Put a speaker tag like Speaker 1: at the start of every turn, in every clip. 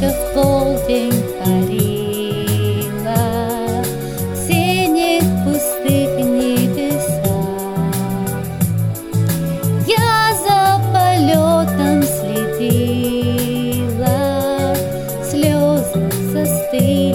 Speaker 1: Ласточка в полдень парила В синих пустых небесах Я за полетом следила Слезы застыли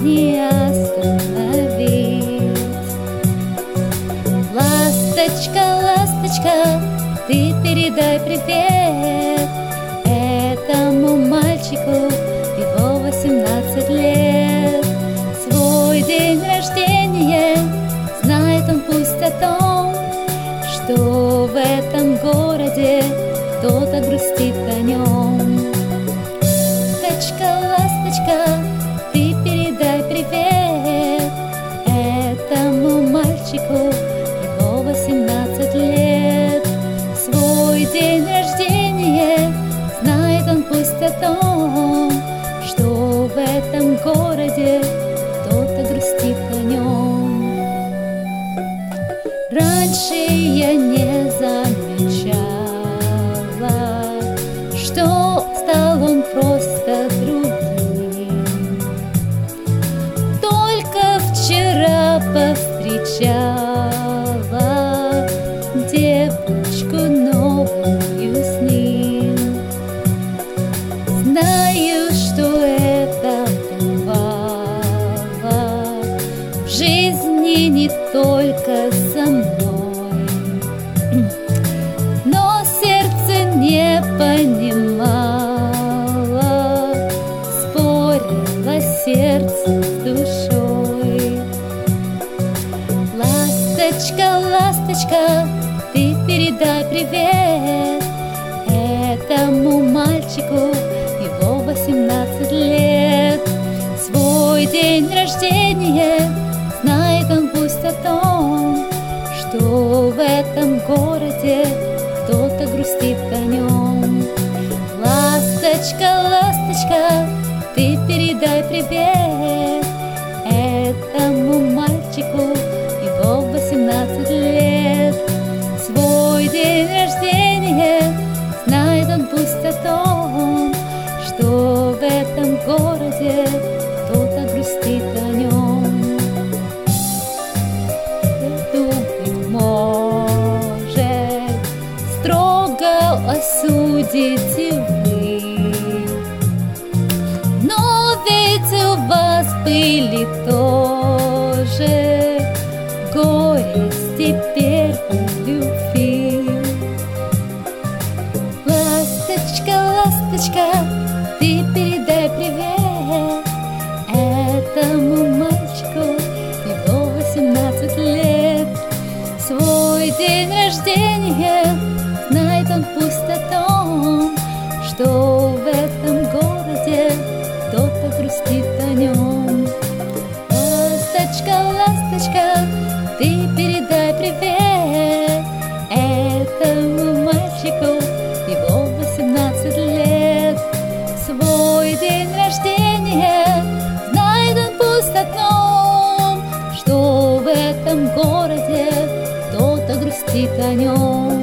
Speaker 1: не остановить. Ласточка, ласточка, ты передай привет Этому мальчику его восемнадцать лет. Свой день рождения знает он пусть о том Что в этом городе кто-то грустит о нем. Ласточка, ласточка, о том Что в этом городе кто-то грустит о нем Раньше я не замечала, что стал он просто другим. Только вчера повстречала Знаю, что это бывало в жизни не только со мной, но сердце не понимало, спорило сердце с душой. Ласточка, ласточка, ты передай привет этому мальчику, восемнадцать лет. Свой день рождения знает он пусть о том, что в этом городе кто-то грустит о нем. Ласточка, ласточка, ты передай привет городе кто-то грустит о нем. Думать может, строго осудите вы, но ведь у вас были тоже горести первой любви. Ласточка, ласточка, этому мальчику, его восемнадцать лет. Свой день рождения знает он пусть о том, что в этом городе кто-то грустит о нем. Ласточка, ласточка, ты передай привет этому мальчику, его восемнадцать лет. Свой день si.